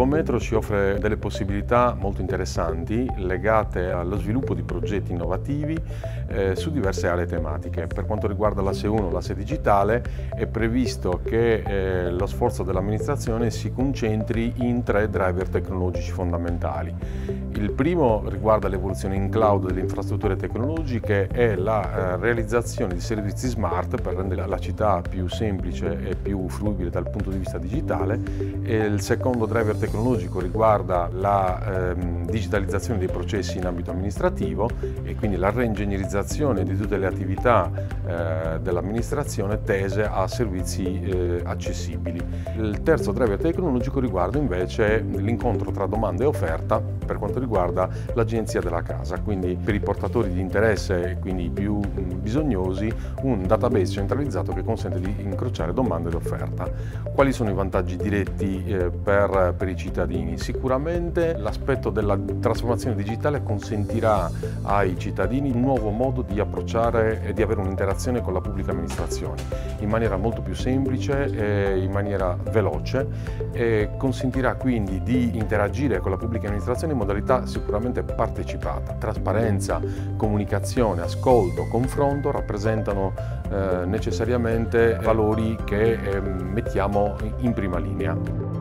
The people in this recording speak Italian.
Infometro ci offre delle possibilità molto interessanti legate allo sviluppo di progetti innovativi eh, su diverse aree tematiche. Per quanto riguarda l'asse 1, l'asse digitale, è previsto che eh, lo sforzo dell'amministrazione si concentri in tre driver tecnologici fondamentali. Il primo riguarda l'evoluzione in cloud delle infrastrutture tecnologiche e la eh, realizzazione di servizi smart per rendere la città più semplice e più fruibile dal punto di vista digitale. E il secondo driver tecnologico riguarda la ehm, digitalizzazione dei processi in ambito amministrativo e quindi la reingegnerizzazione di tutte le attività eh, dell'amministrazione tese a servizi eh, accessibili. Il terzo driver tecnologico riguarda invece l'incontro tra domanda e offerta per quanto riguarda l'agenzia della casa, quindi per i portatori di interesse e quindi i più bisognosi un database centralizzato che consente di incrociare domanda ed offerta. Quali sono i vantaggi diretti eh, per, per i cittadini? Sicuramente l'aspetto della trasformazione digitale consentirà ai cittadini un nuovo modo di approcciare e di avere un'interazione con la pubblica amministrazione in maniera molto più semplice e in maniera veloce e consentirà quindi di interagire con la pubblica amministrazione in modalità sicuramente partecipata. Trasparenza, comunicazione, ascolto, confronto rappresentano eh, necessariamente valori che eh, mettiamo in prima linea.